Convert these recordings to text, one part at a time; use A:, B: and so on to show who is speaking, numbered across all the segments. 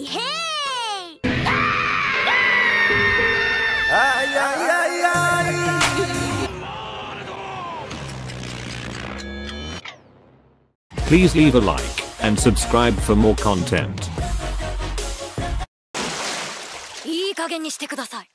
A: イヘイ
B: Ay, ay, ay, ay.
C: Please leave a like and subscribe for more content.
A: いい加減にしてください 「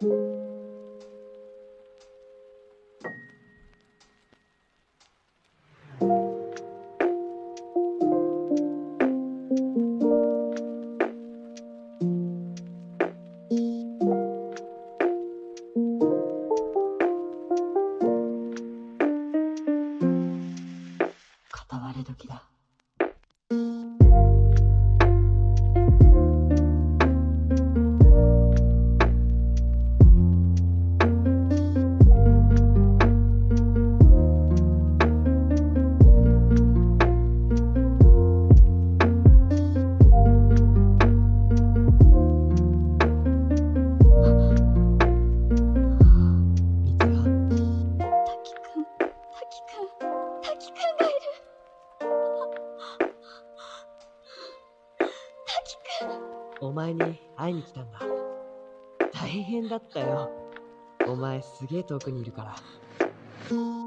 B: thank 前に会いに来たんだ。大変だったよ。お前すげえ遠くにいるから。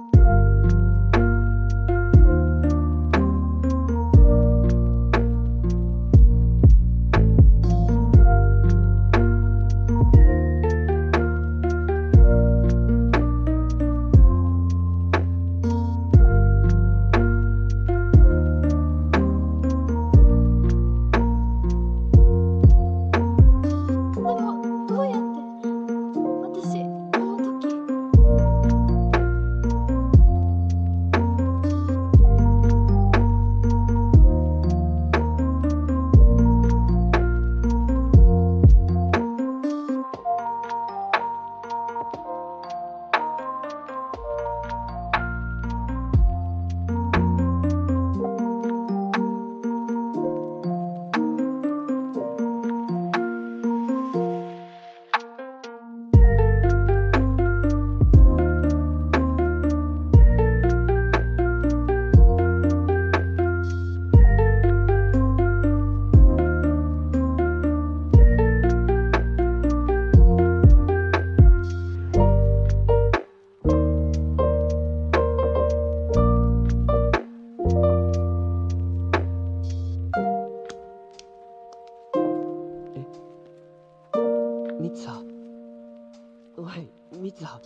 B: い三つ葉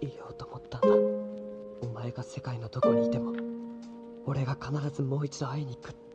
B: 言おうと思ったんだ。お前が世界のどこにいても俺が必ずもう一度会いに行くって。